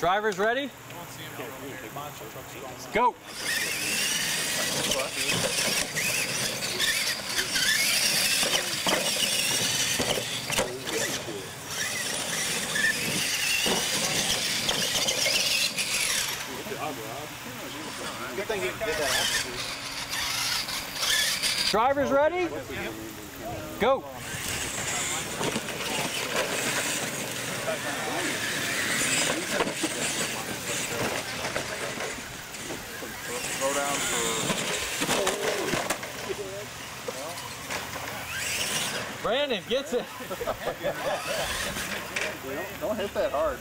Drivers ready? Go. Drivers ready? Go. Brandon gets it. Don't hit that hard.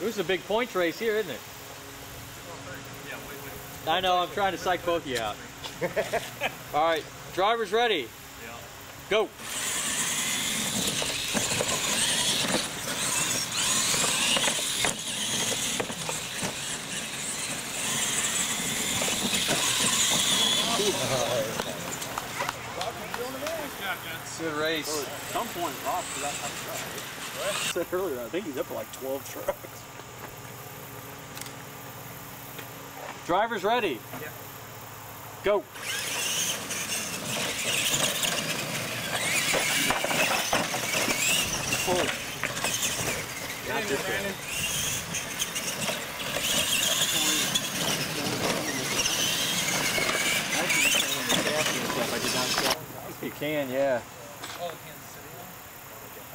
It was a big points race here, isn't it? I know, I'm trying to psych both of you out. All right, drivers ready? Go. Good race. At some point, Rob forgot how to drive. I said earlier, I think he's up to like 12 trucks. Drivers ready? Go. Full. Not this Brandon. You can, yeah. Oh, Kansas City one?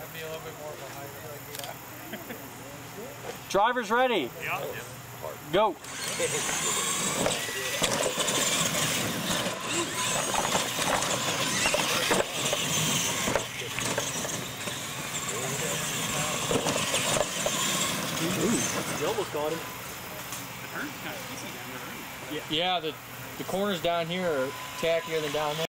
I'd be a little bit more behind it. Drivers ready? Yeah. Go. You almost got him. Yeah, yeah the, the corners down here are tackier than down there.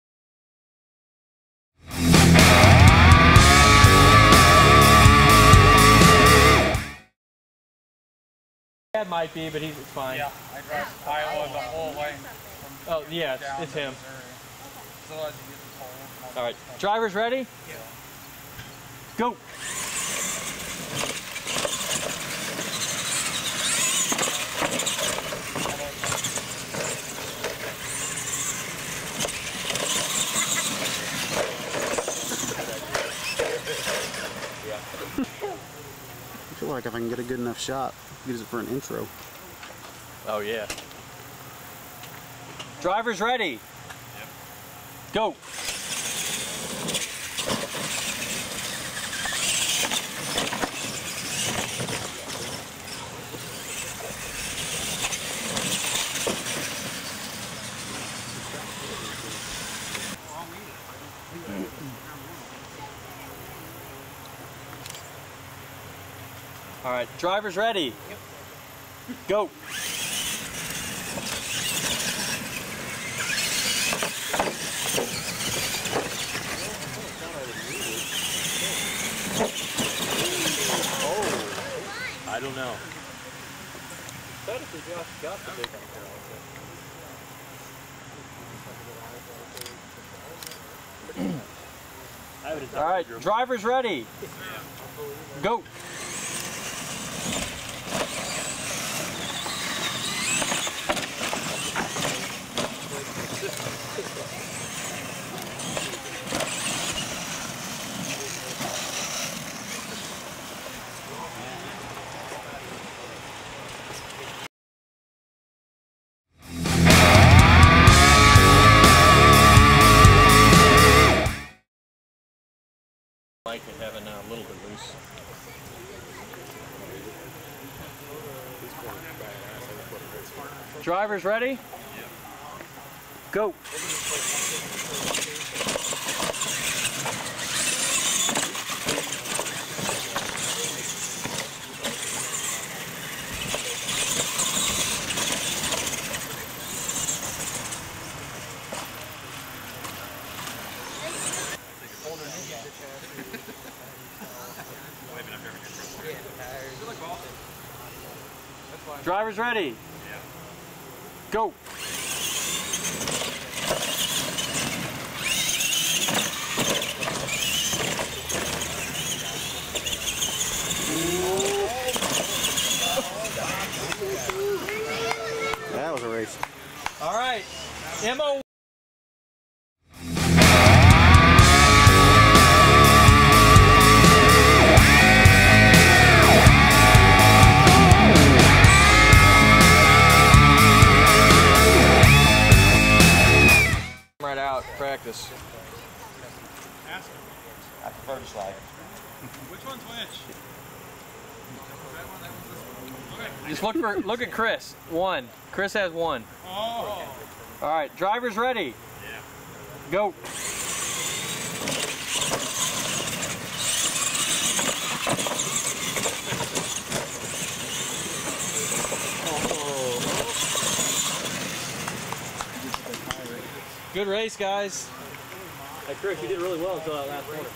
Dad might be, but he's it's fine. Yeah, I drive Iowa the whole way. From Oh, yeah, it's, it's him. Missouri. So as you get this whole. All right, drivers ready? Yeah. Go. Feel like if I can get a good enough shot, use it for an intro. Oh yeah. Drivers ready? Go. All right, drivers ready? Go. Oh. I don't know. All right, drivers ready? Go. Drivers ready? Go. Drivers ready? Go! That was a race. All right. MO look for look at Chris. One. Chris has one. Oh. All right, drivers ready. Yeah. Go. Oh. Good race, guys. Hey, Chris, you did really well until that last corner.